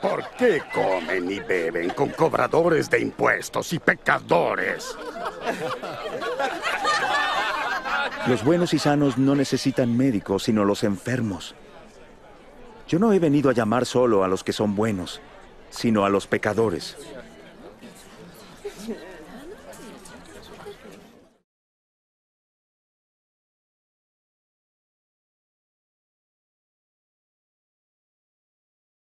¿Por qué comen y beben con cobradores de impuestos y pecadores? Los buenos y sanos no necesitan médicos, sino los enfermos. Yo no he venido a llamar solo a los que son buenos, sino a los pecadores.